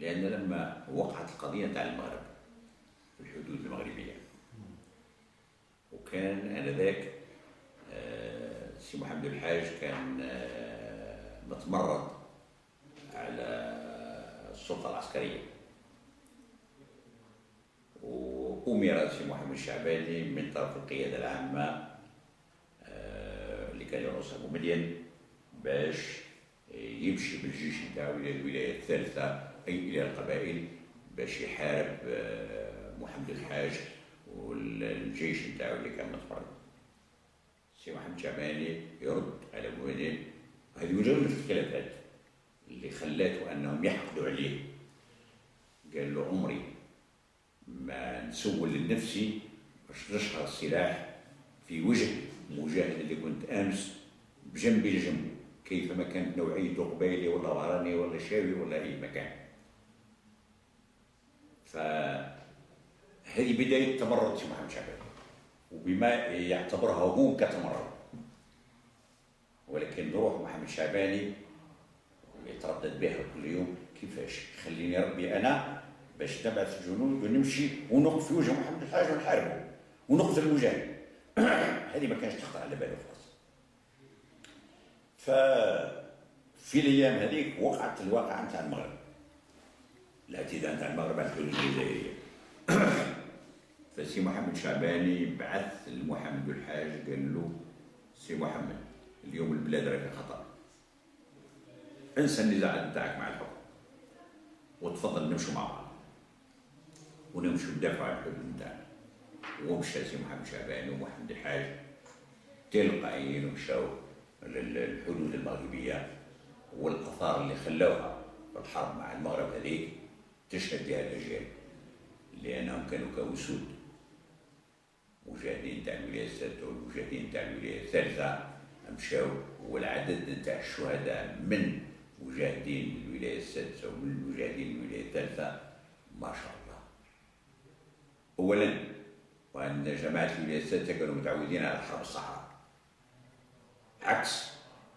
لأن لما وقعت القضية تاع المغرب في الحدود المغربية وكان آنذاك آه، سي محمد الحاج كان آه، متمرد على السلطة العسكرية. وأمر سي محمد الشعباني من طرف القيادة العامة آه، اللي كان يرأس أبو مدين باش يمشي بالجيش نتاعو إلى الولاية الثالثة. أي إلى القبائل باش يحارب آه، محمد الحاج والجيش نتاعو اللي كان متفرد سي محمد الشعباني يرد على أبو مدين هذه وجه من الخلافات اللي خلاته أنهم يحقدوا عليه. قال له عمري ما نسول لنفسي باش نشهر السلاح في وجه مجاهد اللي كنت أمس بجنبي لجنبه كيفما كانت نوعيته قبيلي ولا وراني ولا شاوي ولا أي مكان. فهذه بداية تمرد سي محمد شعبان وبما يعتبرها هو كتمرد. ولكن روح محمد شعباني يتردد بها كل يوم كيفاش؟ خليني ربي أنا باش نبعث الجنود ونمشي ونقف في وجه محمد الحاج ونحاربه ونقتل المجاهد. هذه ما كانش تخطر على باله خلاص ففي الأيام هذيك وقعت الواقعة نتاع المغرب. الاعتداء نتاع المغرب على الحدود الجزائريه فسي محمد شعباني بعث لمحمد الحاج قال له سي محمد اليوم البلاد راهي في خطر انسى النزاعات نتاعك مع الحكم. وتفضل نمشوا مع بعض. ونمشوا ندافعوا عن الحدود نتاعنا. ومشى سي محمد شعبان ومحمد الحاج. تلقائيين ومشاو للحدود المغربية والآثار اللي خلوها الحرب مع المغرب هذيك. تشهد بها الأجيال لأنهم كانوا كوسود. مجاهدين تاع الولاية السادسة والمجاهدين تاع الولاية الثالثة مشاو والعدد نتاع الشهداء من مجاهدين الولاية السادسة ومن مجاهدين الولاية الثالثة ما شاء الله. أولا وأن جماعة الولاية السادسة كانوا متعودين على حرب الصحراء. عكس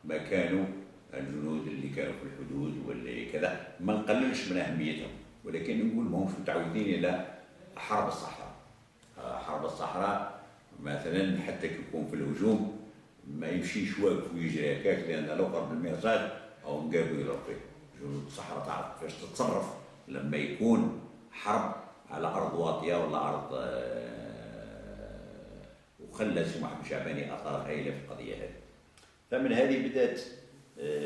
ما كانوا الجنود اللي كانوا في الحدود واللي كذا ما نقللش من أهميتهم. ولكن نقول ما همش متعودين إلى حرب الصحراء. حرب الصحراء مثلا حتى يكون في الهجوم ما يمشيش واقف ويجري هكاك لأن لو قرب المرصاد أو مقابل فيه جنود الصحراء تعرف كيفاش تتصرف لما يكون حرب على أرض واطية ولا أرض وخلى سي محمد شعباني أثار هائله في القضية هذه. فمن هذه بدأت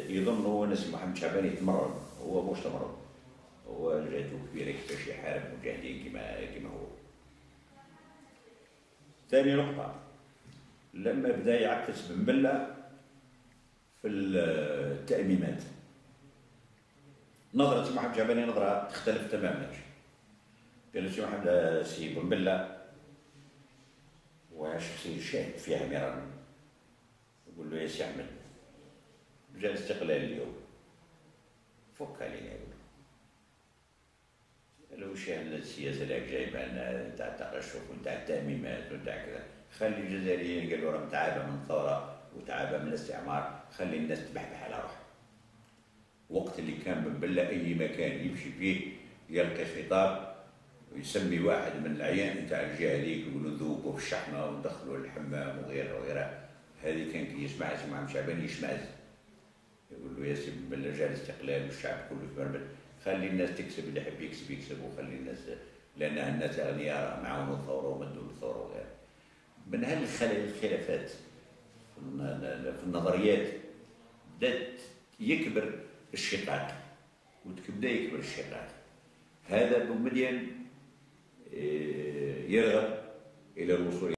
يظن هو أن سي محمد شعباني يتمرن هو مش تمرن هو جهته كبيره كيفاش يحارب مجاهدين كما كما هو. ثاني نقطة. لما بدأ يعكس بن بله في التأميمات. نظرة سي محمد شعباني نظرة تختلف تماما. قال سي محمد سي بن بله وشخصية شاهد فيها مرارا يقول له يا سي أحمد جاء الاستقلال اليوم. فك علينا يقول. له شاهد السياسة اللي جايبة لنا تاع الترشح وتاع التأميمات وتاع كذا. خلي الجزائريين قالوا راهم تعابة من الثورة وتعابة من الاستعمار خلي الناس تبحبح على روحها. وقت اللي كان بن بله أي مكان يمشي فيه يلقي خطاب ويسمي واحد من العيان نتاع الجهة هذيك يقولوا ذوقوا في الشحمه ودخلوا الحمام وغيرها وغيرها. هذه كان كي يسمع محمد شعبان يشمئز. يقول له يا سي بلا جا الاستقلال والشعب كله في مربد. خلي الناس تكسب اللي يحب يكسب يكسب. وخلي الناس لأن الناس اغنياء معاهم الثورة ومدوا الثورة وغيرها. من هالخلافات في النظريات بدات يكبر الشقاق وتبدأ يكبر الشقاق. هذا بن مدين يرغب إلى الوصول